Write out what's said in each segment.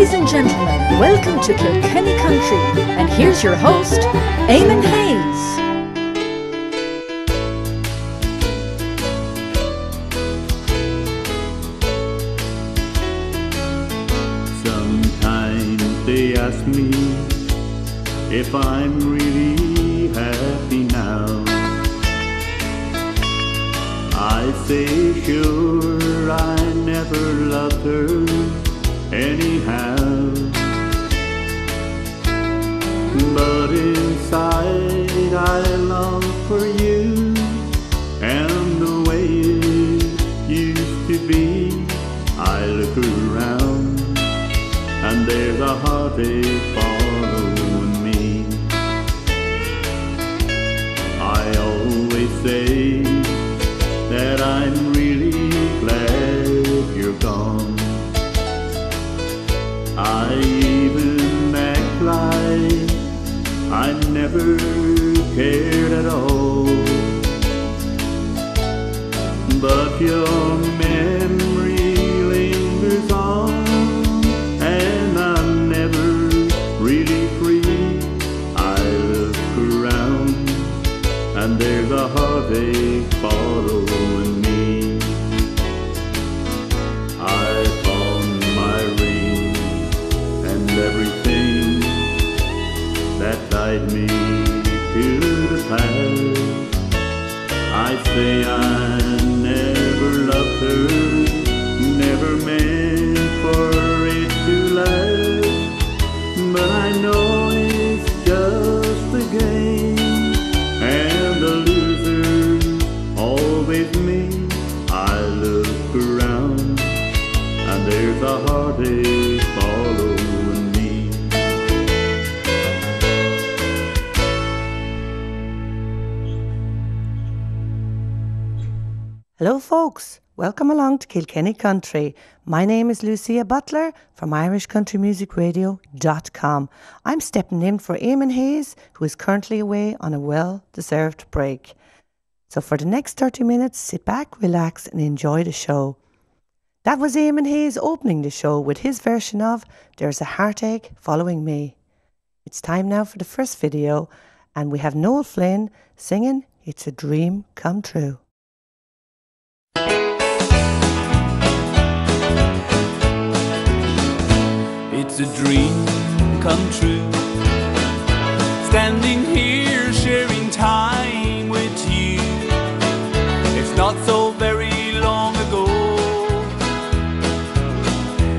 Ladies and gentlemen, welcome to Kilkenny Country, and here's your host, Eamon Hayes. Sometimes they ask me if I'm really happy now. I say sure I never loved her anyhow. But inside I long for you and the way it used to be. I look around and there's a heartache I never cared at all. But your memory lingers on, and I'm never really free. I look around, and there's a heartache following me. I pawned my ring and everything tied me to the past. I say I never loved her, never meant Hello, folks. Welcome along to Kilkenny Country. My name is Lucia Butler from IrishCountryMusicRadio.com. I'm stepping in for Eamon Hayes, who is currently away on a well deserved break. So, for the next 30 minutes, sit back, relax, and enjoy the show. That was Eamon Hayes opening the show with his version of There's a Heartache Following Me. It's time now for the first video, and we have Noel Flynn singing It's a Dream Come True. It's a dream come true. Standing here sharing time with you. It's not so very long ago.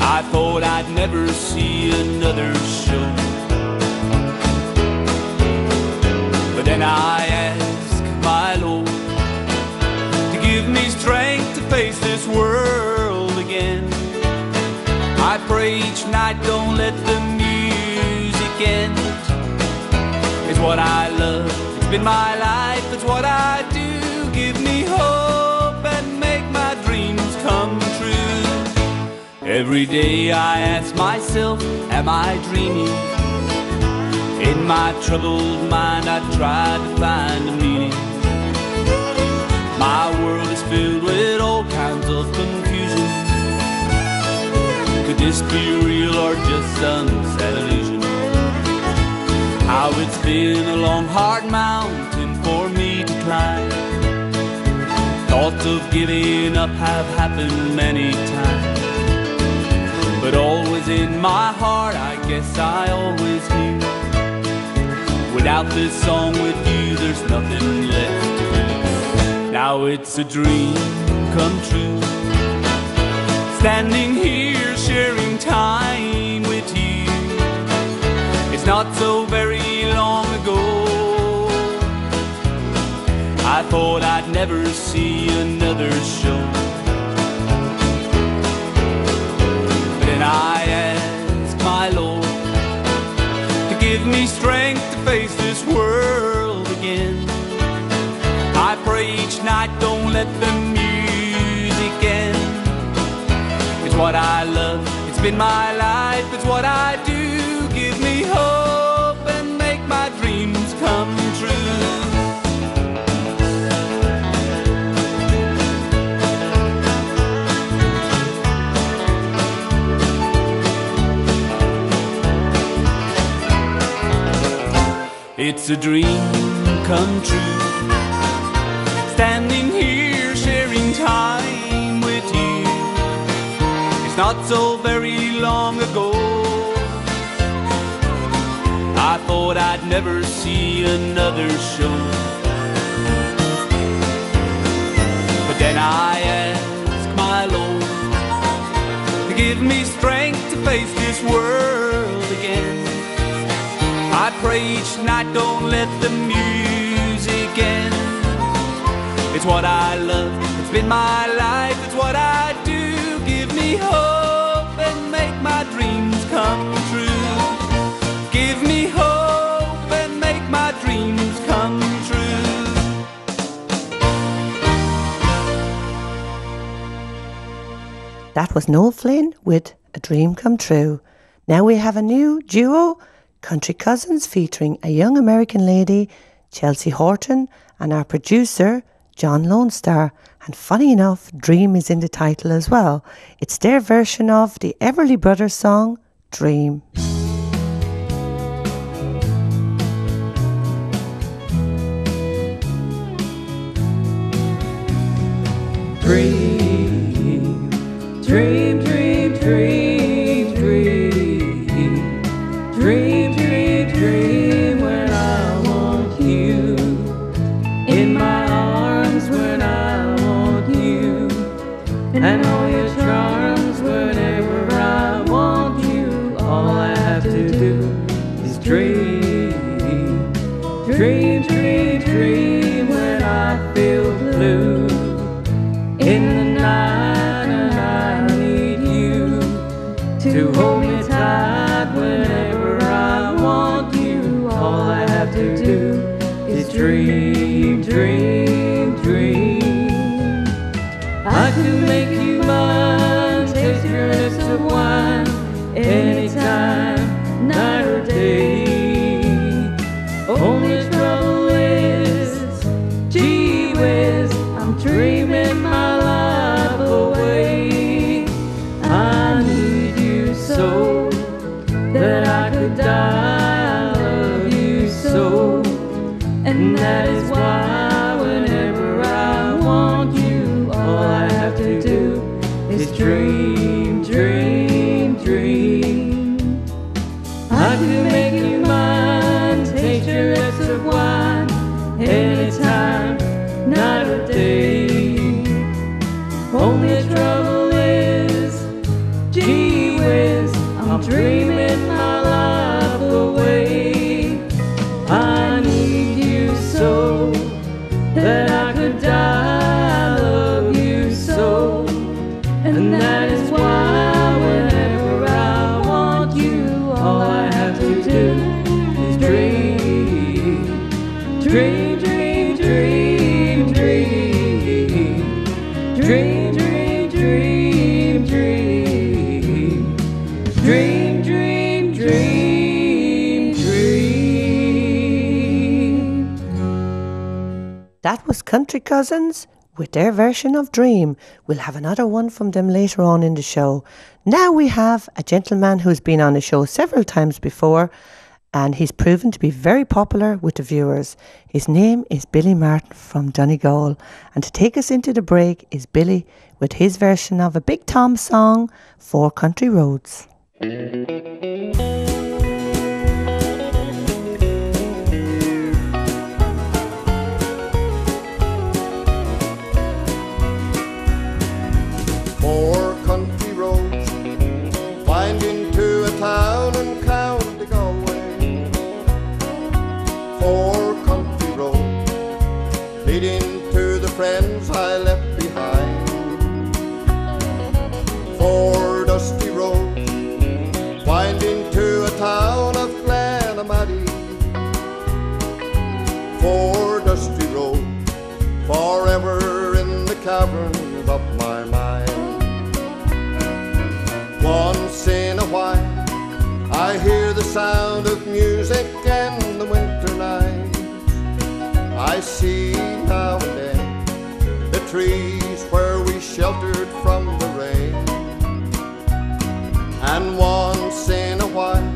I thought I'd never see another show. But then I night, don't let the music end. It's what I love, it's been my life, it's what I do. Give me hope and make my dreams come true. Every day I ask myself, am I dreaming? In my troubled mind, I try to find a meaning. My world is filled with This be real or just some sad illusion? How it's been a long, hard mountain for me to climb. Thoughts of giving up have happened many times. But always in my heart, I guess I always knew. Without this song with you, there's nothing left to do. Now it's a dream come true. Standing here never see another show. But then I ask my Lord to give me strength to face this world again. I pray each night, don't let the music end. It's what I love, it's been my life, it's what I do. A dream come true. Standing here sharing time with you. It's not so very long ago. I thought I'd never see another show. But then I asked my Lord to give me strength to face this world. I pray each night, don't let the music end. It's what I love, it's been my life, it's what I do. Give me hope and make my dreams come true. Give me hope and make my dreams come true. That was Noel Flynn with A Dream Come True. Now we have a new duo, Country Cousins, featuring a young American lady, Chelsea Horton, and our producer, John Lone Star. And funny enough, Dream is in the title as well. It's their version of the Everly Brothers song, Dream. Dream, dream, dream, dream, dream. That was Country Cousins with their version of Dream. We'll have another one from them later on in the show. Now we have a gentleman who's been on the show several times before and he's proven to be very popular with the viewers. His name is Billy Martin from Donegal. And to take us into the break is Billy with his version of a Big Tom song, Four Country Roads. Música sound of music in the winter night. I see now and then the trees where we sheltered from the rain. And once in a while,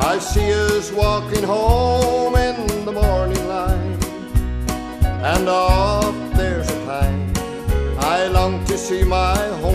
I see us walking home in the morning light. And off there's a time I long to see my hometown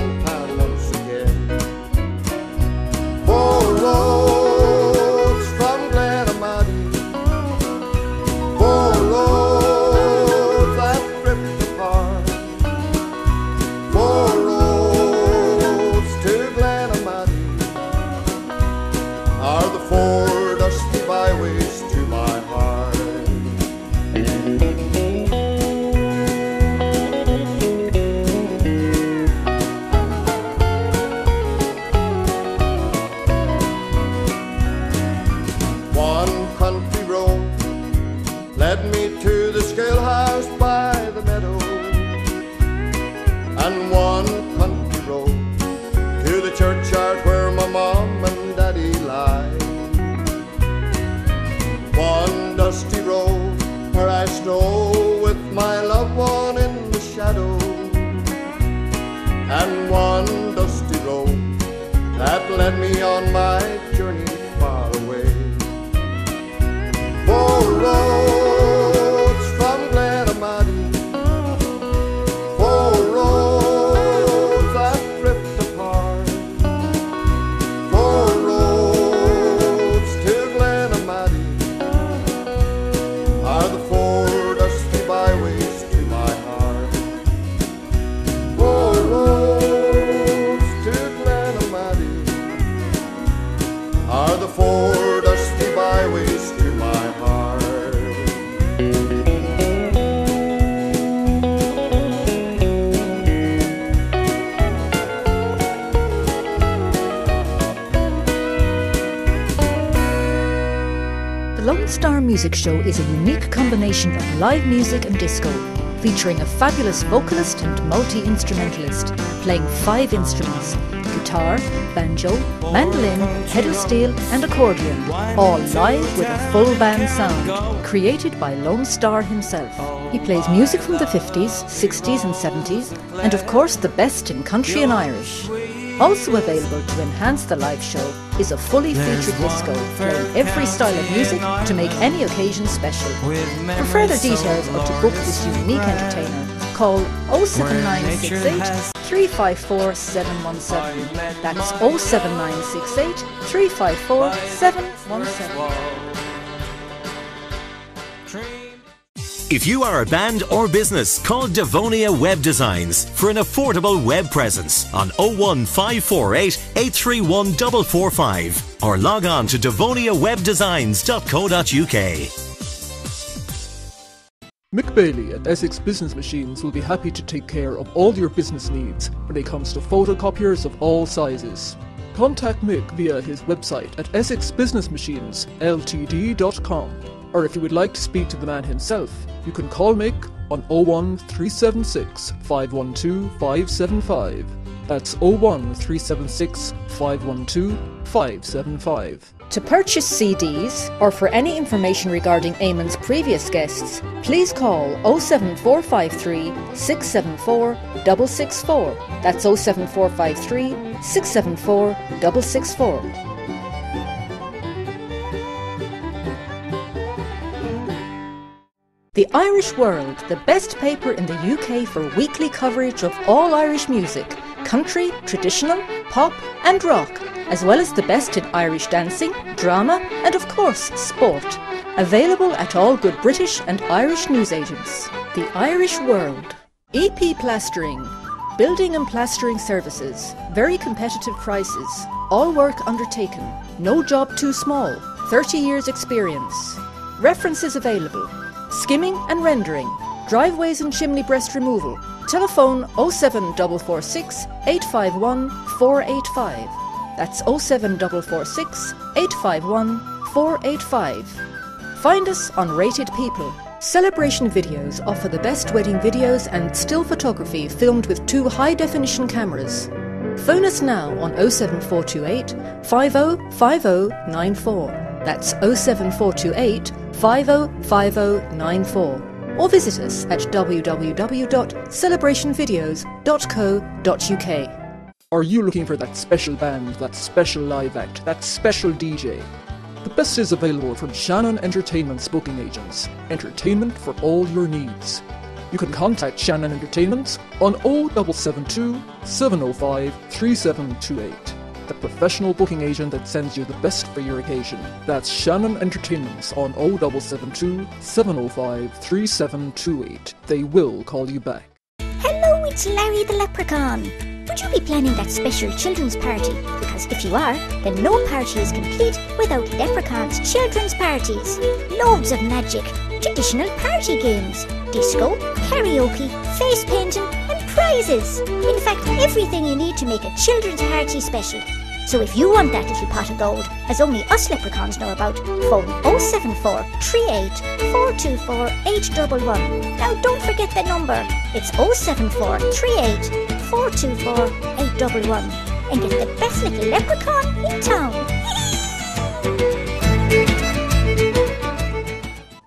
road that led me on my Music Show is a unique combination of live music and disco, featuring a fabulous vocalist and multi instrumentalist playing five instruments guitar, banjo, mandolin, pedal steel, and accordion, all live with a full band sound, created by Lone Star himself. He plays music from the 50s, 60s, and 70s, and of course the best in country and Irish. Also available to enhance the live show is a fully featured disco, playing every style of music to make any occasion special. For further details or to book this unique entertainer, call 07968 354 717. That's 07968 354 717. If you are a band or business, call Devonia Web Designs for an affordable web presence on 01548 831 445 or log on to devoniawebdesigns.co.uk. Mick Bailey at Essex Business Machines will be happy to take care of all your business needs when it comes to photocopiers of all sizes. Contact Mick via his website at essexbusinessmachinesltd.com or if you would like to speak to the man himself, you can call Mick on 01 376 512 575. That's 01 376 512 575. To purchase CDs or for any information regarding Eamon's previous guests, please call 07453 674 664. That's 07453 674 664. The Irish World, the best paper in the UK for weekly coverage of all Irish music, country, traditional, pop, and rock, as well as the best in Irish dancing, drama, and of course, sport. Available at all good British and Irish newsagents. The Irish World. EP Plastering. Building and plastering services. Very competitive prices. All work undertaken. No job too small. 30 years experience. References available. Skimming and rendering. Driveways and chimney breast removal. Telephone 07446 851 485. That's 07446 851 485. Find us on Rated People. Celebration Videos offer the best wedding videos and still photography filmed with two high definition cameras. Phone us now on 07428 505094. That's 07428 505094. Or visit us at www.celebrationvideos.co.uk. Are you looking for that special band, that special live act, that special DJ? The best is available from Shannon Entertainment's booking agents. Entertainment for all your needs. You can contact Shannon Entertainment on 0772 705 3728. The professional booking agent that sends you the best for your occasion. That's Shannon Entertainments on 0772 705 3728. They will call you back. Hello, it's Larry the Leprechaun. Would you be planning that special children's party? Because if you are, then no party is complete without Leprechaun's children's parties. Loads of magic, traditional party games, disco, karaoke, face painting, prizes. In fact, everything you need to make a children's party special. So if you want that little pot of gold, as only us leprechauns know about, phone 074 38 424 811. Now don't forget the number. It's 074 38 424 811 and get the best little leprechaun in town.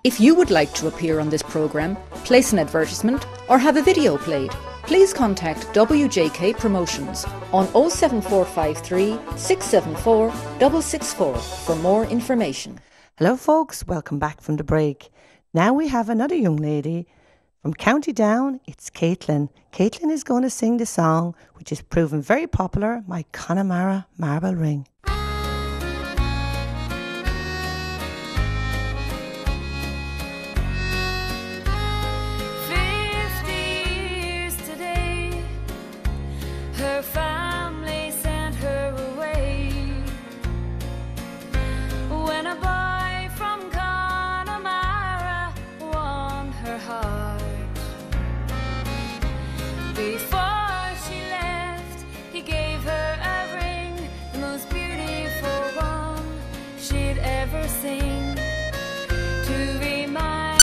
If you would like to appear on this programme, place an advertisement, or have a video played, please contact WJK Promotions on 07453 674 664 for more information. Hello, folks. Welcome back from the break. Now we have another young lady from County Down. It's Caitlin. Caitlin is going to sing the song which is proven very popular, My Connemara Marble Ring.